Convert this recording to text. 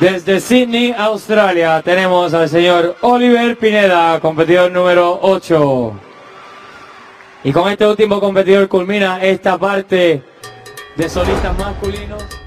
Desde Sydney, Australia, tenemos al señor Oliver Pineda, competidor número 8. Y con este último competidor culmina esta parte de solistas masculinos.